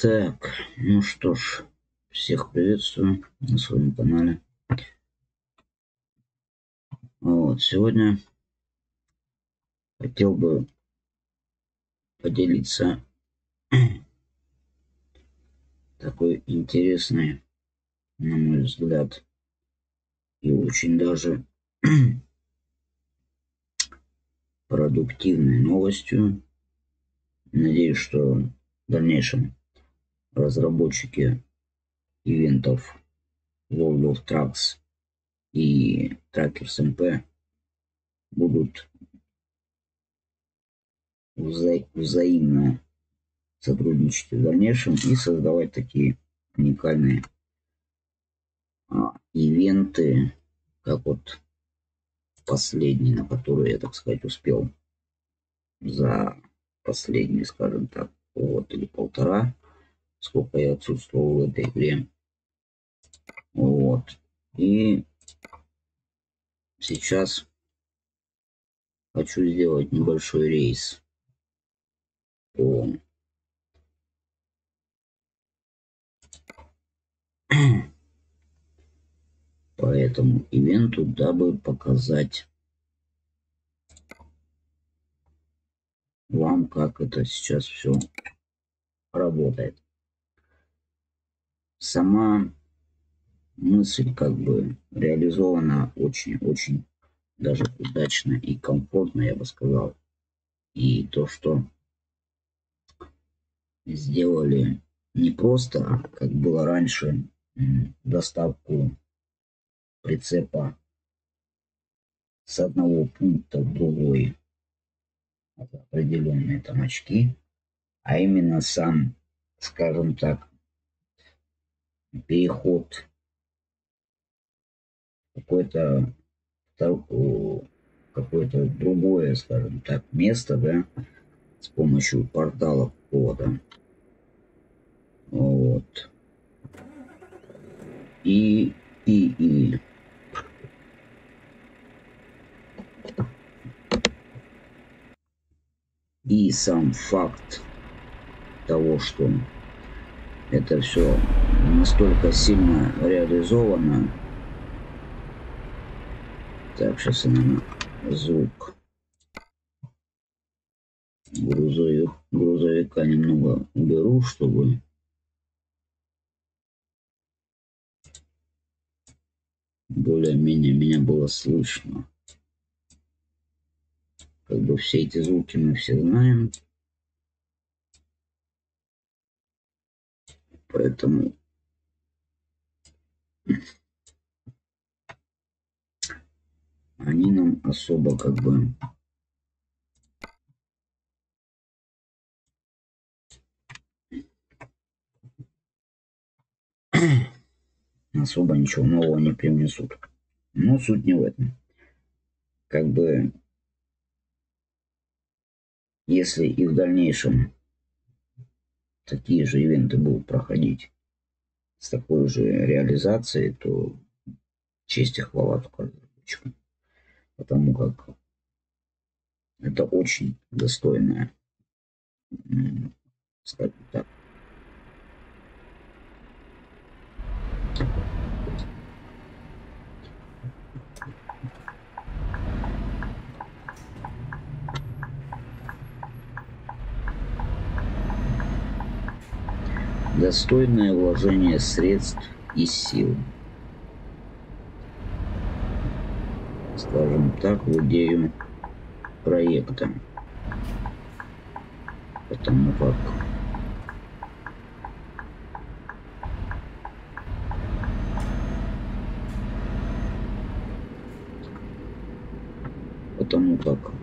Так, ну что ж, всех приветствую на своем канале. Вот, сегодня хотел бы поделиться такой интересной, на мой взгляд, и очень даже продуктивной новостью. Надеюсь, что в дальнейшем разработчики ивентов World of Trucks и Trackers MP будут вза взаимно сотрудничать в дальнейшем и создавать такие уникальные а, ивенты, как вот последний, на который я, так сказать, успел за последний, скажем так, год или полтора, сколько я отсутствовал в этой игре. Вот. И сейчас хочу сделать небольшой рейс по по этому ивенту, дабы показать вам, как это сейчас все работает. Сама мысль как бы реализована очень-очень даже удачно и комфортно, я бы сказал. И то, что сделали не просто, как было раньше, доставку прицепа с одного пункта в другой определенные там очки, а именно сам, скажем так, переход какое-то какое-то другое, скажем так, место, да, с помощью портала кода. Вот. И, и, и. И сам факт того, что это все настолько сильно реализовано. Так, сейчас я, наверное, звук грузовик, грузовика немного уберу, чтобы более-менее меня было слышно. Как бы все эти звуки мы все знаем. Поэтому они нам особо как бы особо ничего нового не привнесут. Но суть не в этом. Как бы, если и в дальнейшем такие же ивенты будут проходить с такой же реализацией, то честь и хвала только. Потому как это очень достойная, скажем так, достойное вложение средств и сил. Скажем так, в идею проекта. Потому как потому как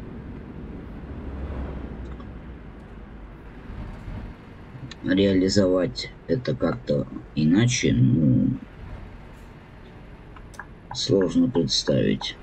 реализовать это как-то иначе, ну, сложно представить.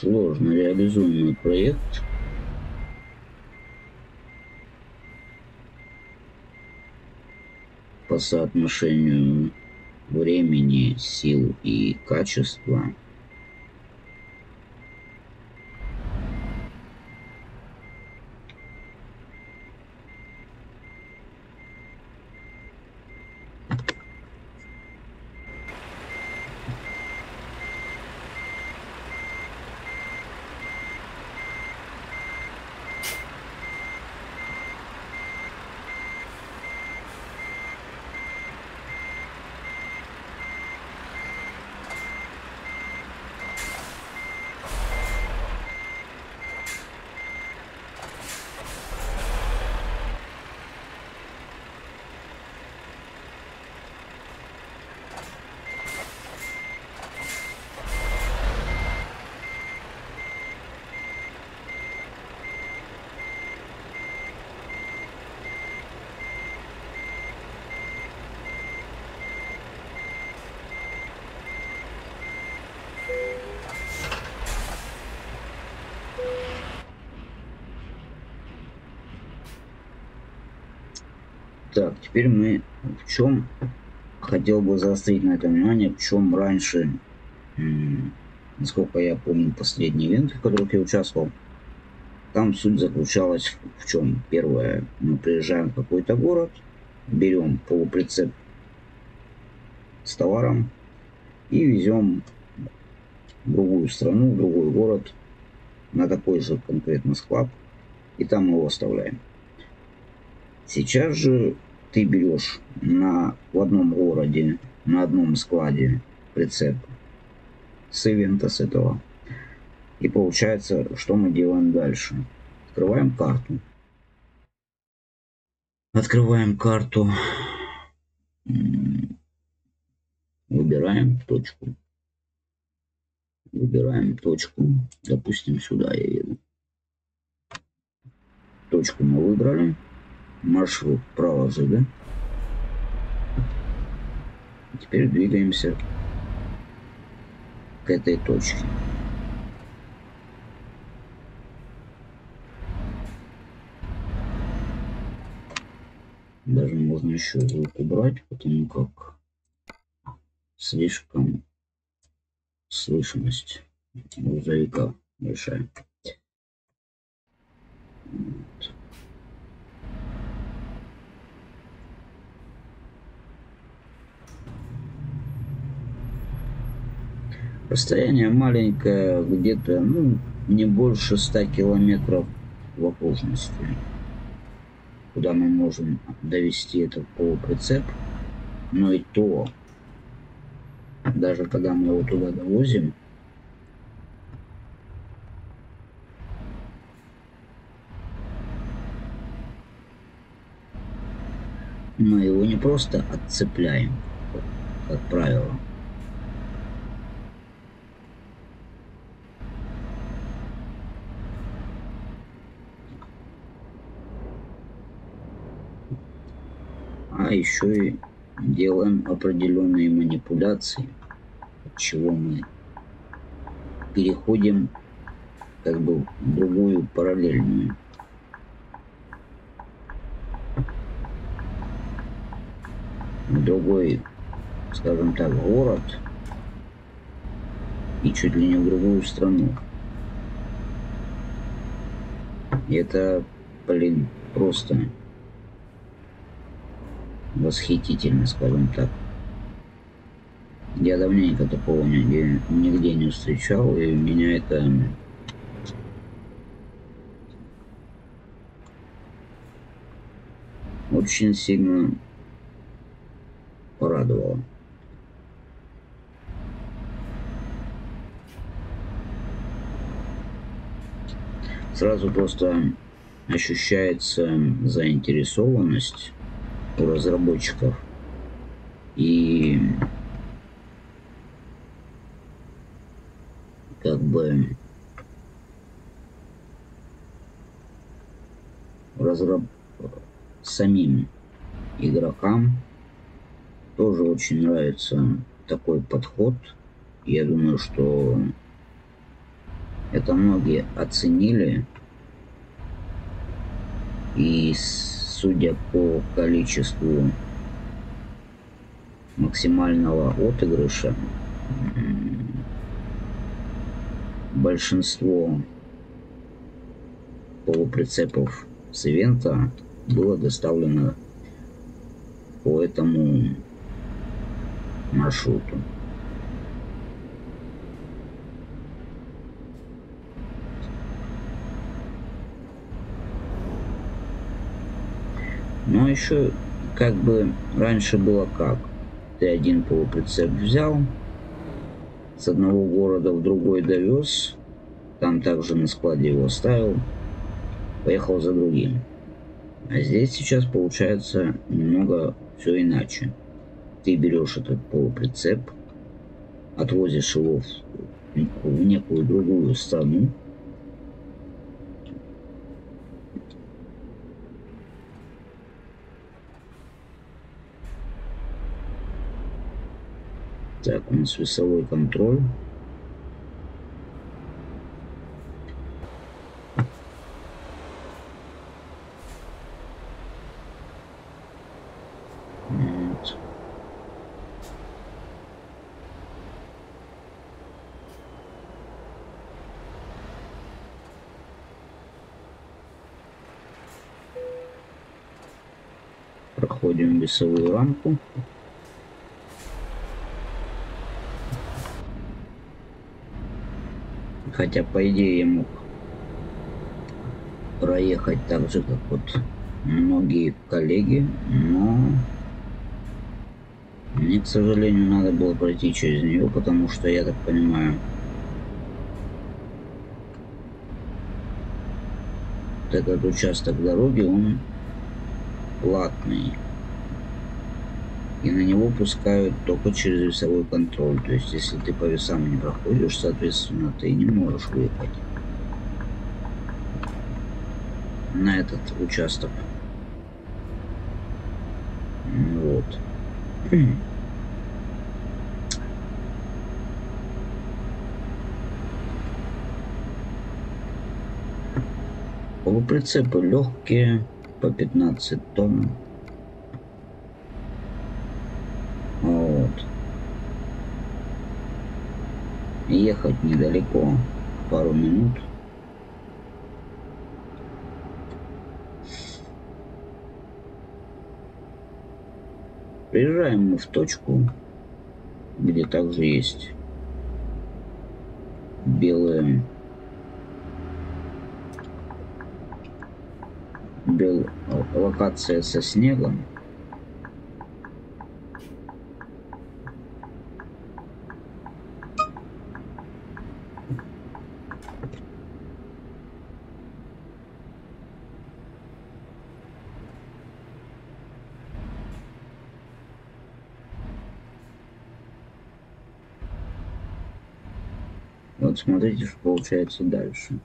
Сложно реализуемый проект. По соотношению времени, сил и качества – Так, теперь мы в чем хотел бы заострить на это внимание, в чем раньше, насколько я помню, последние ивенты, в которых я участвовал, там суть заключалась в чем? Первое, мы приезжаем в какой-то город, берем полуприцеп с товаром и везем в другую страну, в другой город, на такой же конкретно склад, и там его оставляем. Сейчас же ты берешь на, в одном городе, на одном складе прицеп с ивента с этого. И получается, что мы делаем дальше? Открываем карту. Открываем карту. Выбираем точку. Выбираем точку. Допустим, сюда я еду. Точку мы выбрали маршрут проложили. Теперь двигаемся к этой точке. Даже можно еще звук убрать, потому как слишком слышимость грузовика большая. Вот. Расстояние маленькое, где-то ну, не больше 100 километров в окружности, куда мы можем довести этот полуприцеп. Но и то, даже когда мы его туда довозим, мы его не просто отцепляем, как правило, а еще и делаем определенные манипуляции, от чего мы переходим как бы в другую параллельную. Другой, скажем так, город и чуть ли не в другую страну. И это, блин, просто восхитительно, скажем так. Я давненько такого нигде, нигде не встречал, и меня это очень сильно порадовало. Сразу просто ощущается заинтересованность у разработчиков. И как бы разраб... самим игрокам тоже очень нравится такой подход. Я думаю, что Это многие оценили. И судя по количеству максимального отыгрыша, большинство полуприцепов с ивента было доставлено по этому маршруту. Но еще как бы раньше было как. Ты один полуприцеп взял, с одного города в другой довез, там также на складе его оставил, поехал за другим. А здесь сейчас получается немного все иначе. Ты берешь этот полуприцеп, отвозишь его в, в некую другую страну, Так, у нас весовой контроль. Вот. Проходим весовую рамку. Хотя, по идее, мог проехать так же, как вот многие коллеги, но мне, к сожалению, надо было пройти через нее, потому что, я так понимаю, этот участок дороги, он платный и на него пускают только через весовой контроль. То есть, если ты по весам не проходишь, соответственно, ты не можешь выехать на этот участок. Вот. Полуприцепы легкие, по 15 тонн. Ехать недалеко, пару минут. Приезжаем мы в точку, где также есть белые бел, локация со снегом. Вот смотрите, что получается дальше.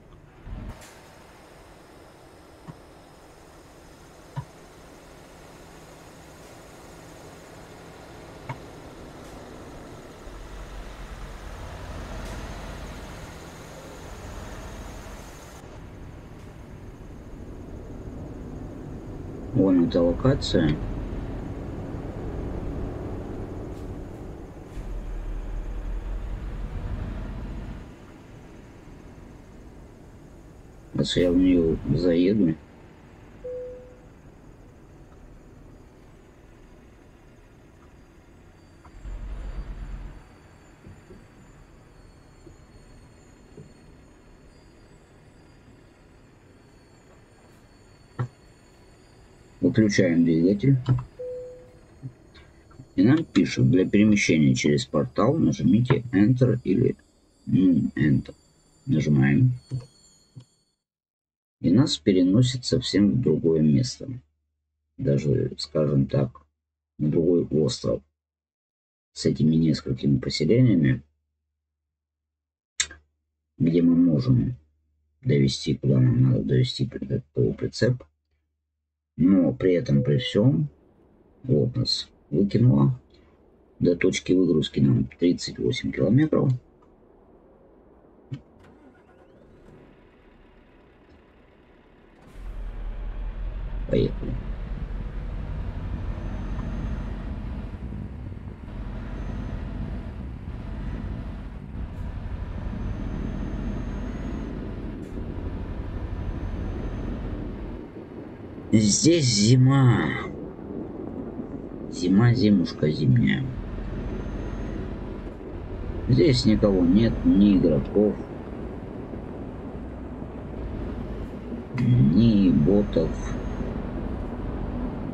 Вон эта локация. Сейчас я в нее заеду. Выключаем двигатель. И нам пишут, для перемещения через портал нажмите Enter или Enter. Нажимаем нас переносит совсем в другое место. Даже, скажем так, на другой остров с этими несколькими поселениями, где мы можем довести, куда нам надо довести полуприцеп. Но при этом, при всем, вот нас выкинуло. До точки выгрузки нам 38 километров. Поехали. Здесь зима. Зима, зимушка зимняя. Здесь никого нет, ни игроков, ни ботов.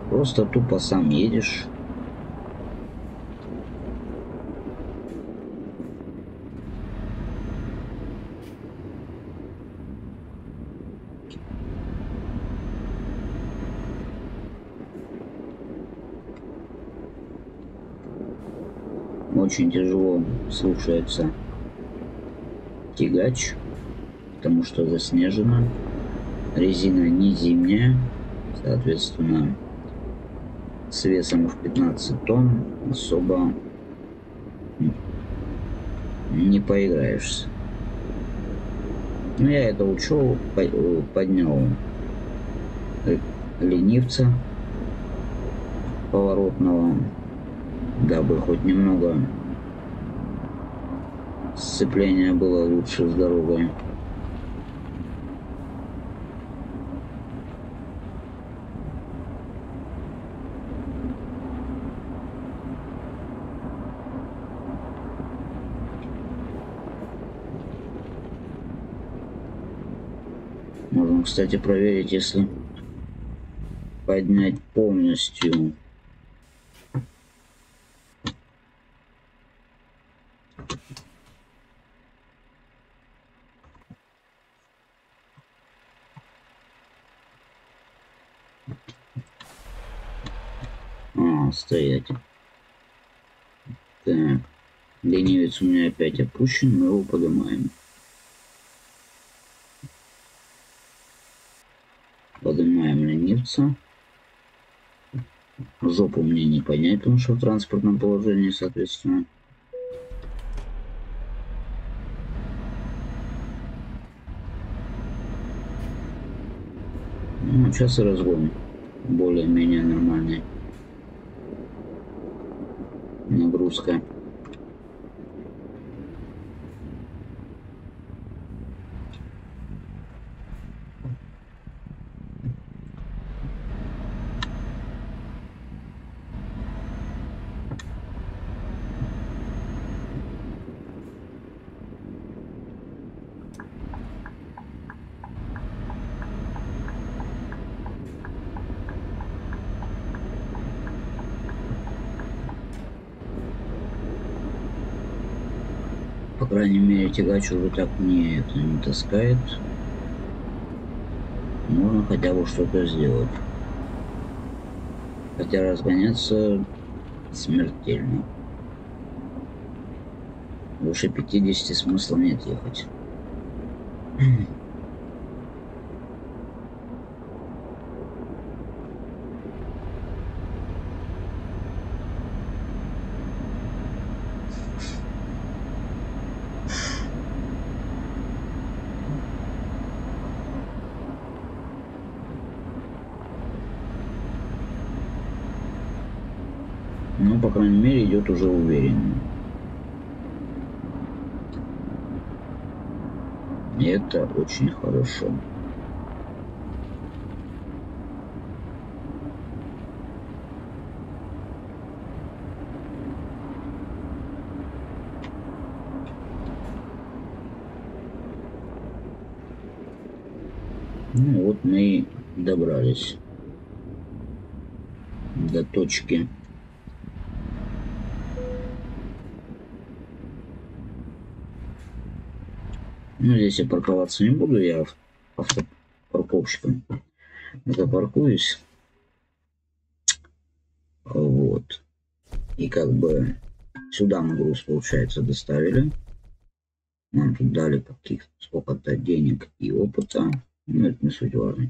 Просто тупо сам едешь. Очень тяжело слушается тягач, потому что заснежено. Резина не зимняя, соответственно, с весом в 15 тонн особо не поиграешься. Но я это учел, поднял ленивца поворотного, дабы хоть немного сцепление было лучше с дорогой. Можно, кстати, проверить, если поднять полностью А, стоять. Так. Ленивец у меня опять опущен, мы его поднимаем. Ленивца. Жопу мне не понять, потому что в транспортном положении, соответственно. Ну, сейчас и разгон более-менее нормальный. Нагрузка. По крайней мере, тягач уже так не, это не таскает. Можно хотя бы что-то сделать. Хотя разгоняться смертельно. Выше 50 смысла нет ехать. Ну, по крайней мере, идет уже уверенно. Это очень хорошо. Ну вот мы и добрались до точки Ну, здесь я парковаться не буду, я автопарковщиком запаркуюсь. Вот. И как бы сюда мы груз, получается, доставили. Нам тут дали каких сколько-то денег и опыта. Но это не суть важно.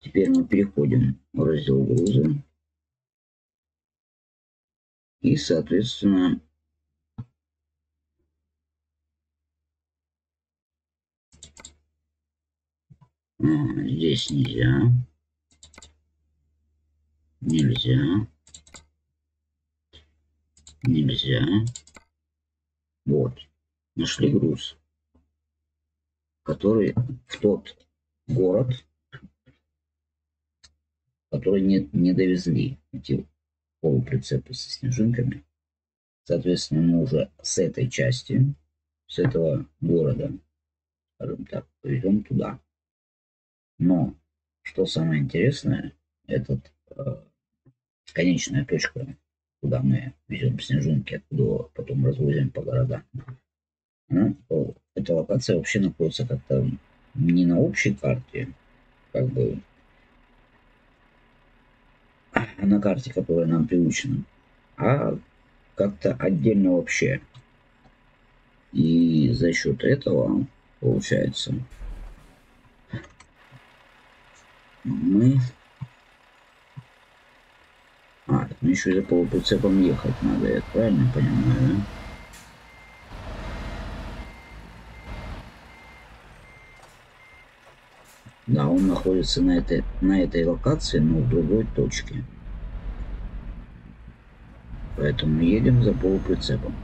Теперь мы переходим в раздел груза. И, соответственно, здесь нельзя. Нельзя. Нельзя. Вот. Нашли груз, который в тот город, который не, не довезли эти полуприцепы со снежинками. Соответственно, мы уже с этой части, с этого города, скажем так, повезем туда. Но, что самое интересное, этот э, конечная точка, куда мы везем снежинки, откуда потом развозим по городам. Ну, эта локация вообще находится как-то не на общей карте, как бы на карте, которая нам приучена, а как-то отдельно вообще. И за счет этого, получается, мы... А, так мне еще за полуприцепом ехать надо, я правильно понимаю, да? Да, он находится на этой, на этой локации, но в другой точке. Поэтому едем за полуприцепом.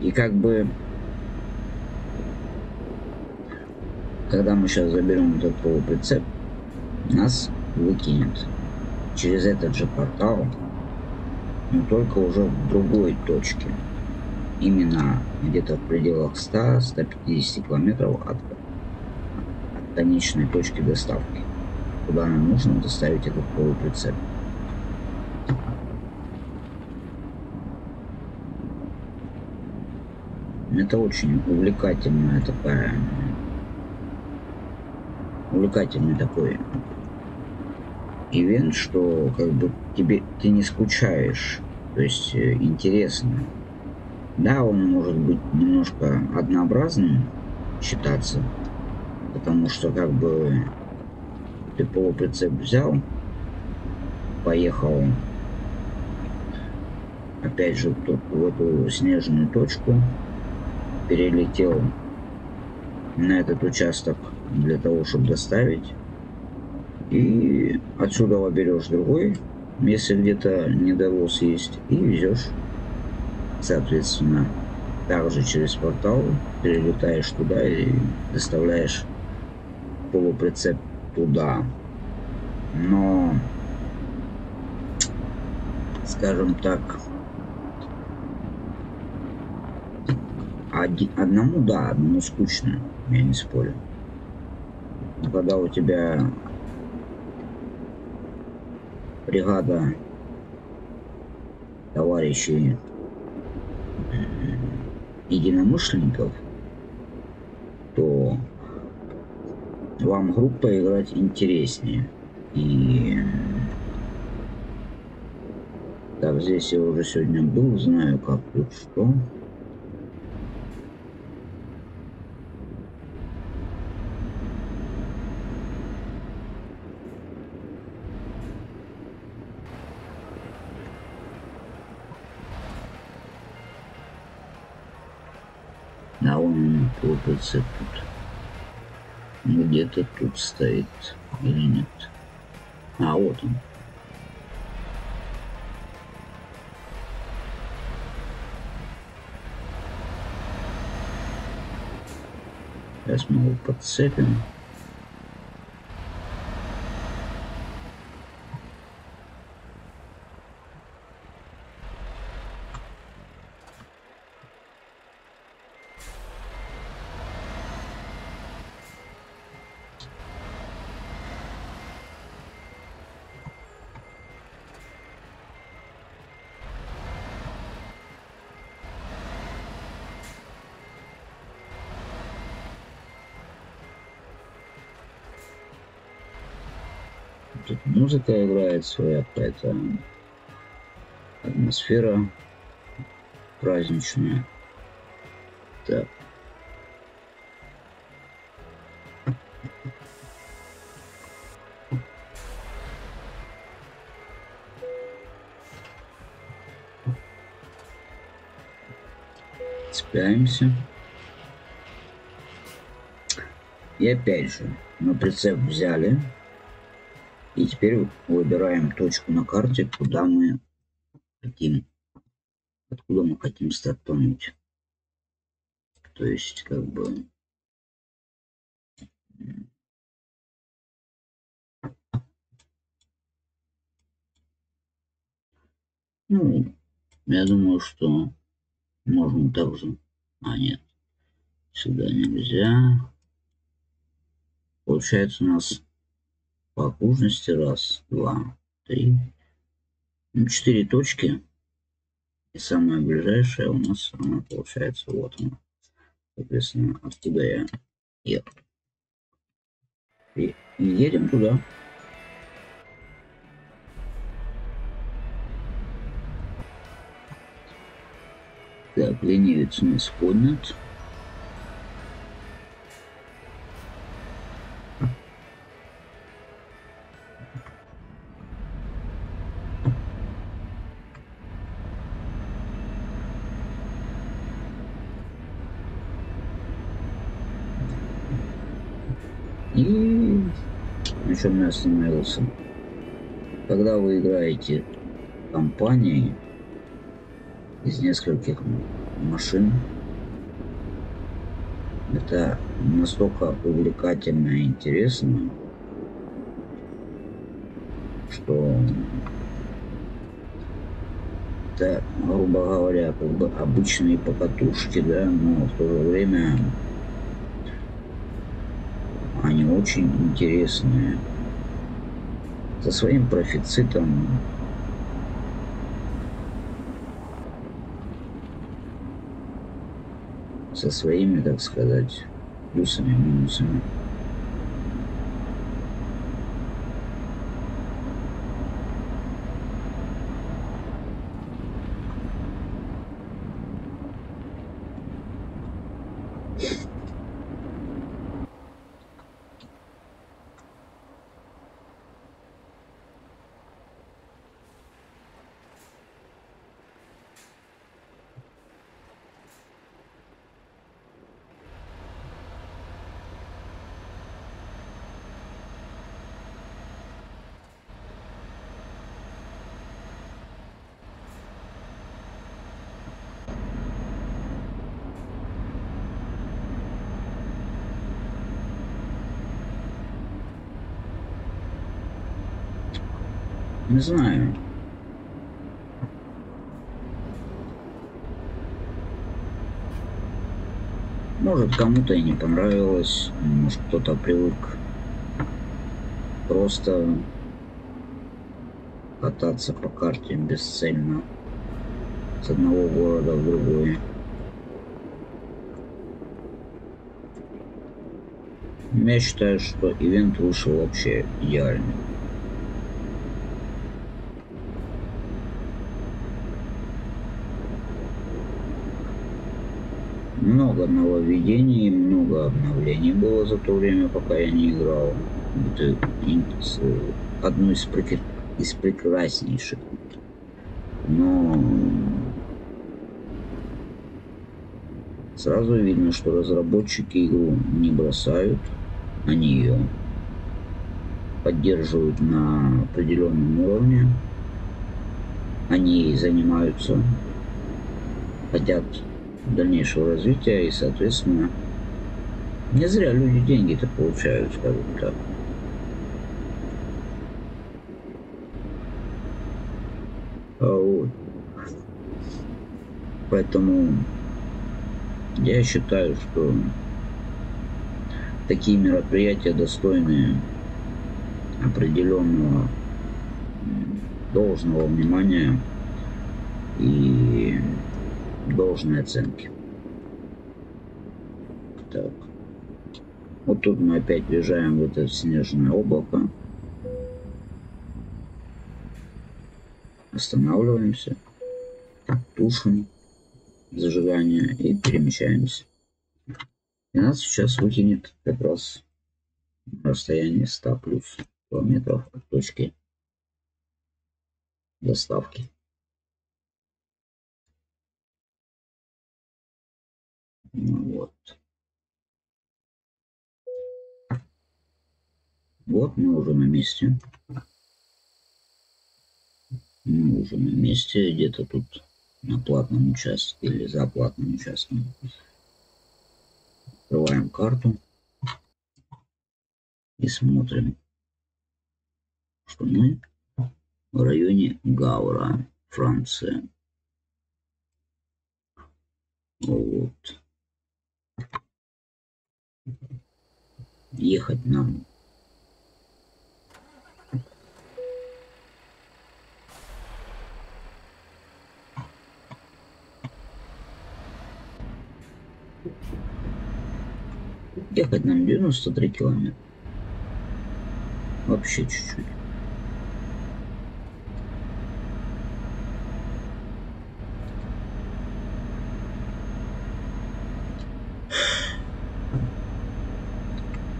И как бы, когда мы сейчас заберем этот полуприцеп, нас выкинет через этот же портал, но только уже в другой точке именно где-то в пределах 100-150 километров от, от конечной точки доставки, куда нам нужно доставить этот полуприцеп. Это очень увлекательная такая увлекательный такой ивент, что как бы тебе ты не скучаешь, то есть э, интересно. Да, он может быть немножко однообразным считаться, потому что как бы ты полуприцеп взял, поехал опять же в эту снежную точку, перелетел на этот участок для того, чтобы доставить. И отсюда берешь другой, если где-то недовоз есть, и везешь Соответственно, также через портал перелетаешь туда и доставляешь полуприцеп туда. Но, скажем так, одному, да, одному скучно, я не спорю. Когда у тебя бригада товарищей единомышленников, то вам группа играть интереснее. И так, здесь я уже сегодня был, знаю как тут что. Прицеп тут где-то тут стоит или нет. А, вот он. Сейчас мы его подцепим. Тут музыка играет своя какая-то атмосфера праздничная. Так. Цепляемся. И опять же, на прицеп взяли. И теперь выбираем точку на карте, куда мы хотим, откуда мы хотим стартануть. То есть, как бы, ну, я думаю, что можно также... А, нет. Сюда нельзя. Получается у нас по окружности раз, два, три, ну, четыре точки. И самая ближайшая у нас она получается вот она. Соответственно, откуда я еду. И, едем туда. Так, ленивец у нас. И на чем я остановился? Когда вы играете компанией из нескольких машин, это настолько увлекательно и интересно, что это, грубо говоря, как бы обычные покатушки, да, но в то же время очень интересные. Со своим профицитом со своими, так сказать, плюсами, минусами. Не знаю. Может, кому-то и не понравилось, может, кто-то привык просто кататься по карте бесцельно с одного города в другой. Я считаю, что ивент вышел вообще идеальный. Нововведений, много обновлений было за то время, пока я не играл. Это одно из, прекр... из прекраснейших. Но сразу видно, что разработчики игру не бросают, они ее поддерживают на определенном уровне, они занимаются, хотят дальнейшего развития и, соответственно, не зря люди деньги-то получают, скажем так. А вот. Поэтому я считаю, что такие мероприятия достойны определенного должного внимания и должной оценки. Так. Вот тут мы опять въезжаем в это снежное облако. Останавливаемся. Тушим зажигание и перемещаемся. И нас сейчас вытянет как раз на расстоянии 100 плюс километров от точки доставки. Вот. Вот мы уже на месте. Мы уже на месте, где-то тут на платном участке или за платным участком. Открываем карту и смотрим, что мы в районе Гаура, Франция. Вот. Ехать нам Ехать нам 93 километра. Вообще чуть-чуть.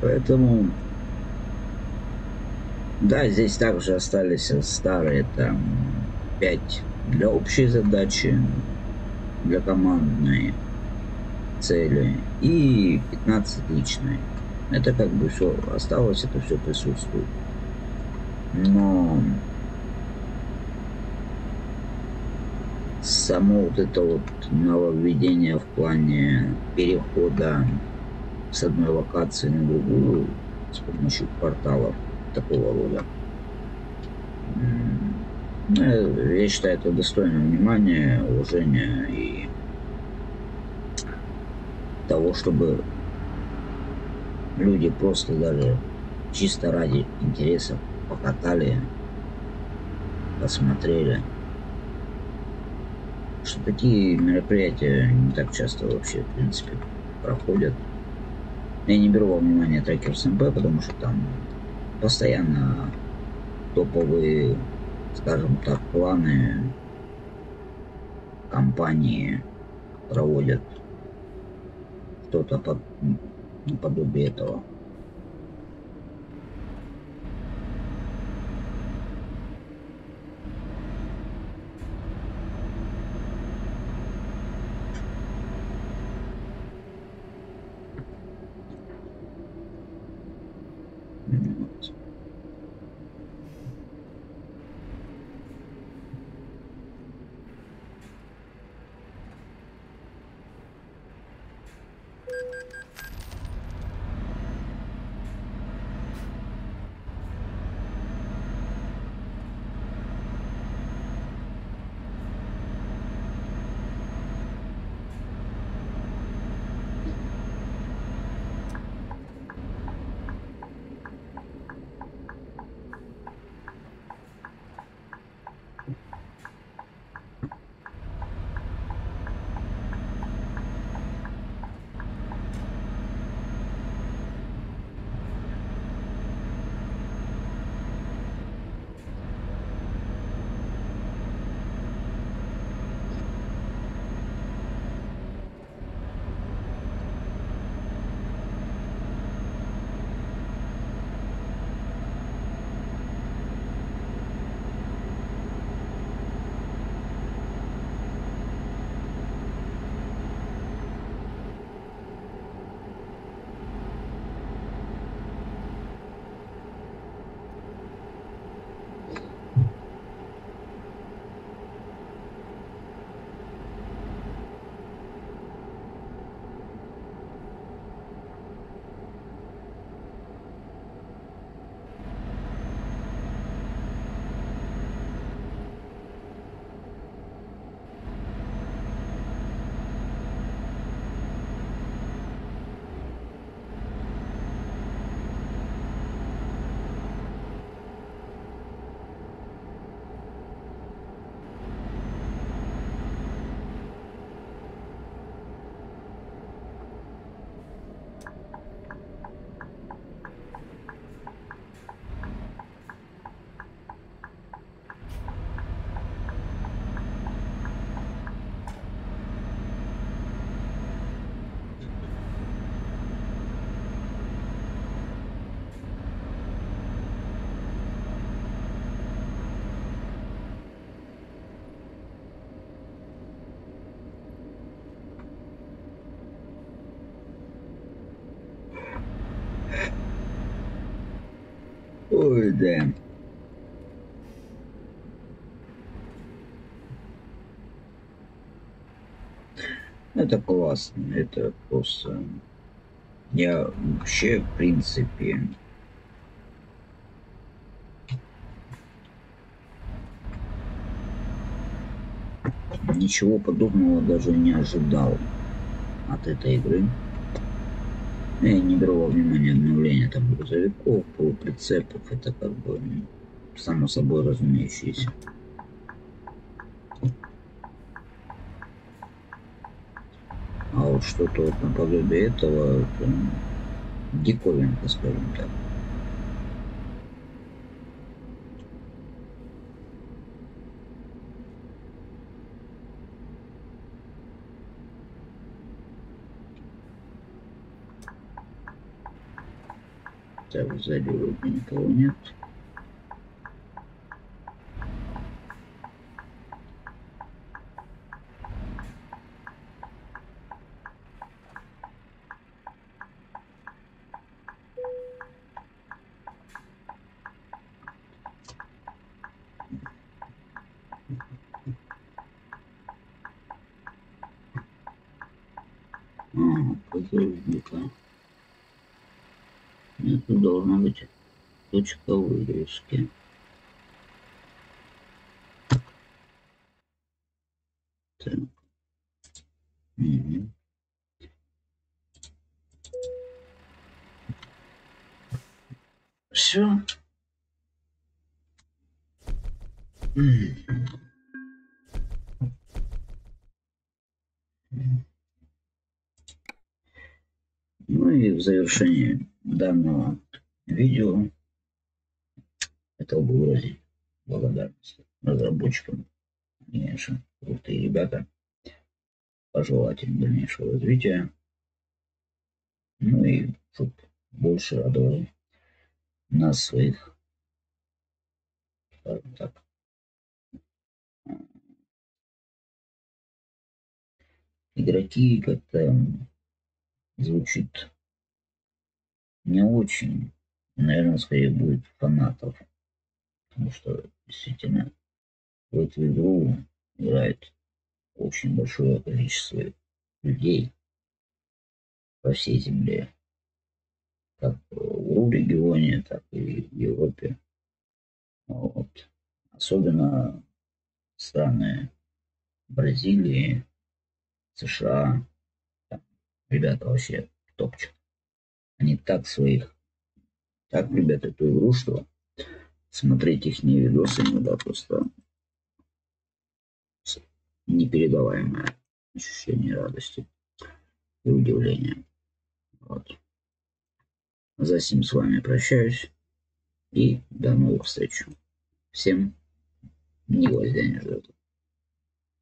Поэтому, да, здесь также остались старые там 5 для общей задачи, для командной цели и 15 личные. Это как бы все осталось, это все присутствует. Но само вот это вот нововведение в плане перехода с одной локации на другую с помощью порталов такого рода. Я считаю, это достойно внимания, уважения и того, чтобы люди просто даже чисто ради интереса покатали, посмотрели. Что такие мероприятия не так часто вообще, в принципе, проходят. Я не беру во внимание трекер СМП, потому что там постоянно топовые, скажем так, планы компании проводят что-то под, наподобие этого. Ой, да. Это классно, это просто... Я вообще, в принципе, ничего подобного даже не ожидал от этой игры. Я не брал во внимание обновления там грузовиков, полуприцепов, это как бы само собой разумеющееся. А вот что-то вот наподобие этого, это диковинка, скажем так. Так, сзади вроде никого нет. А, подожди-ка. Это должна быть точка выгрузки. Так. Угу. Все. Ну и в завершении данного видео хотел бы выразить благодарность разработчикам. Конечно, крутые ребята. Пожелать им дальнейшего развития. Ну и чтобы больше радовали нас своих, скажем так, игроки как-то звучит не очень. Наверное, скорее будет фанатов. Потому что действительно в эту игру играет очень большое количество людей по всей земле. Как в регионе, так и в Европе. Вот. Особенно страны Бразилии, США. Там ребята вообще топчут. Они так своих, так любят эту игру, что смотреть их не видосы иногда просто непередаваемое ощущение радости и удивления. Вот. За сим с вами прощаюсь и до новых встреч. Всем гвоздя не ждет.